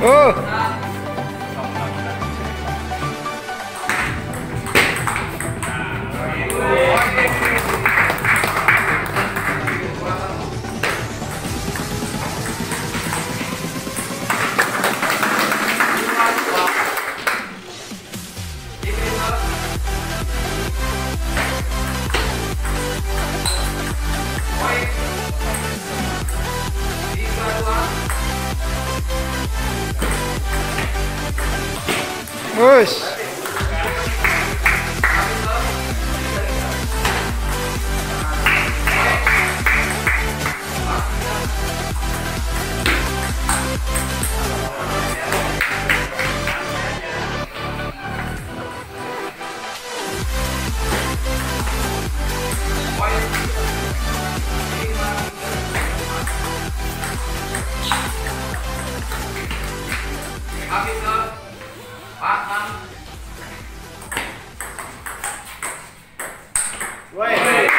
Oh! avisando. Passando. Ué.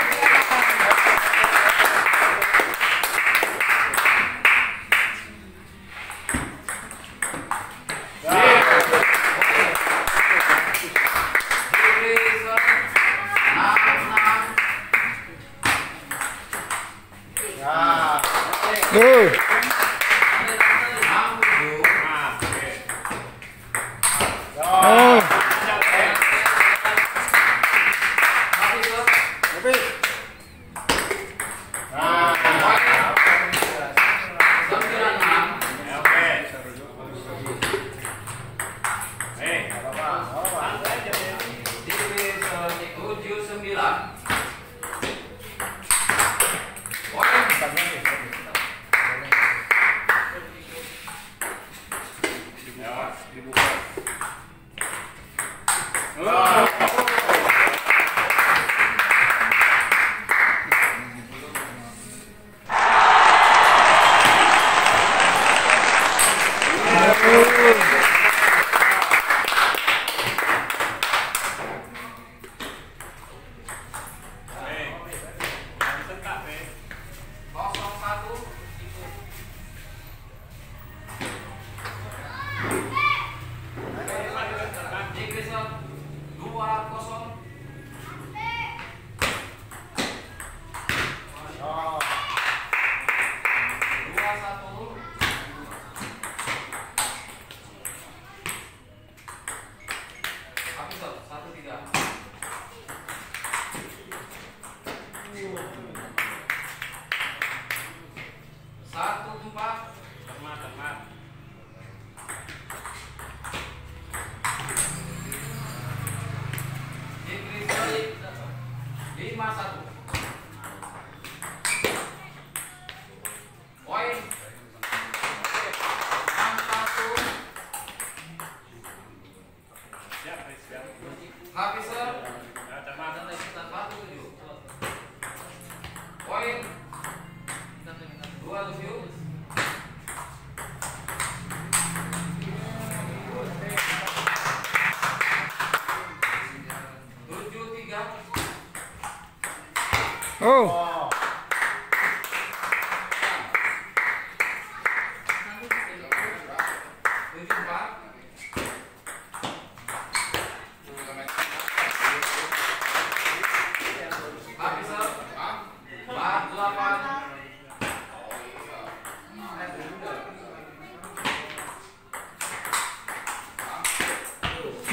Oh. oh.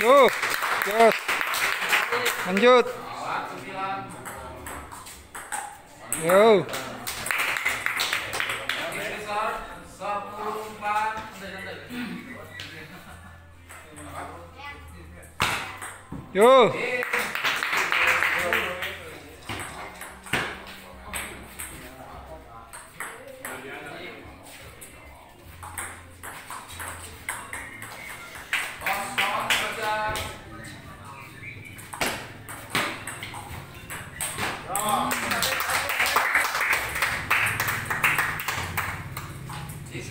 Wow. Lanjut. Lanjut. Yo. Yo.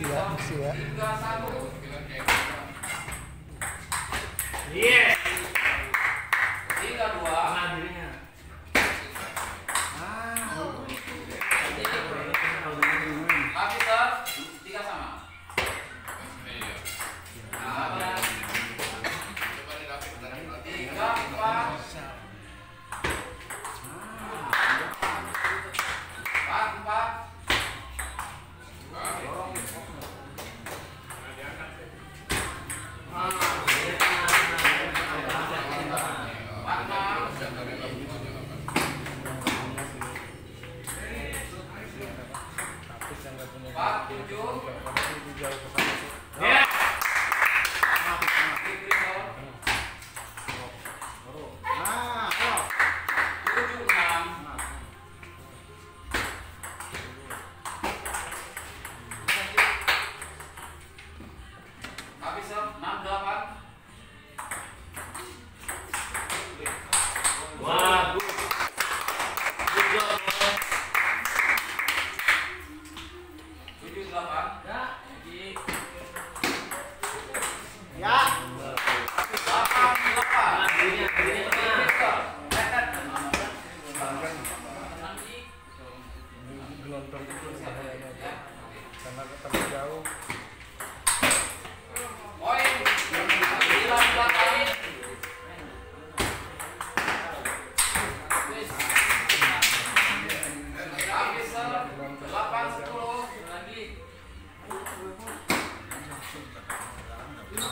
ya, misi ya.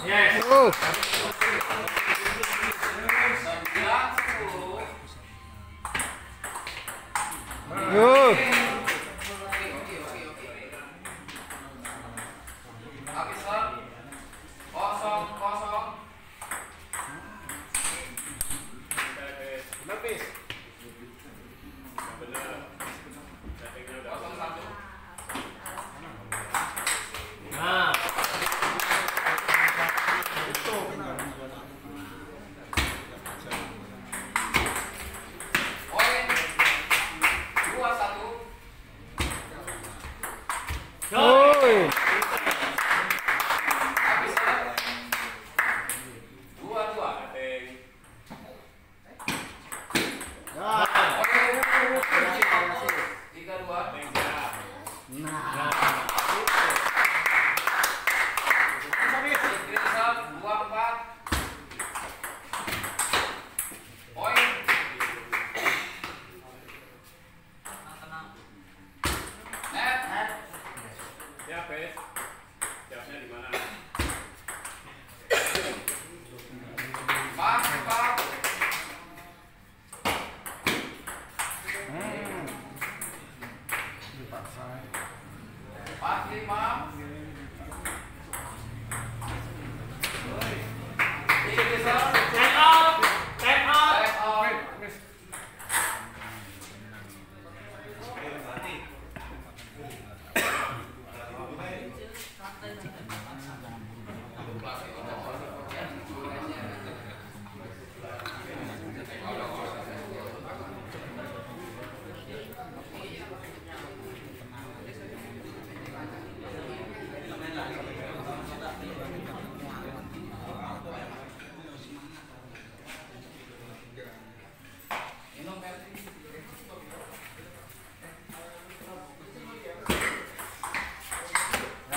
Yes. Oh. Yo. mom.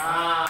Ah.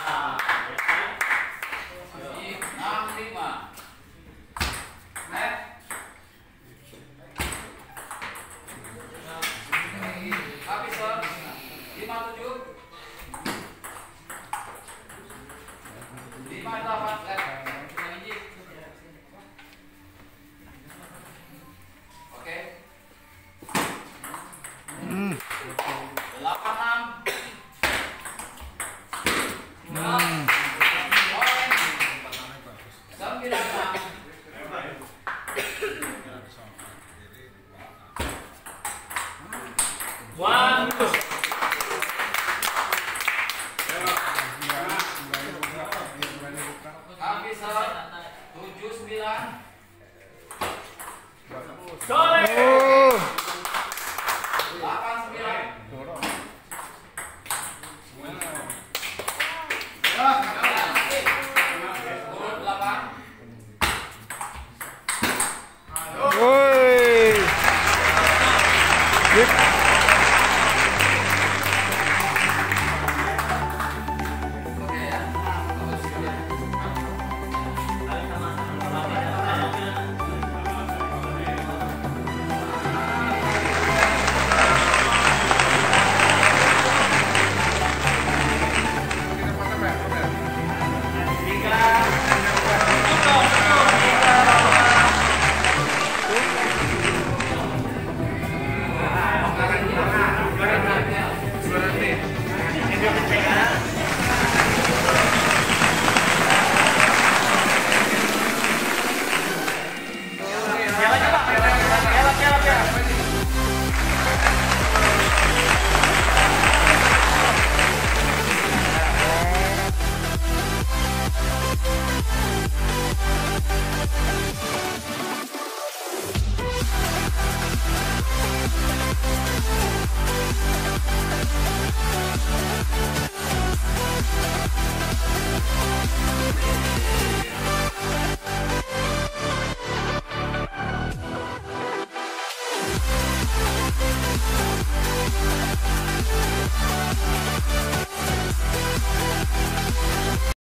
Dick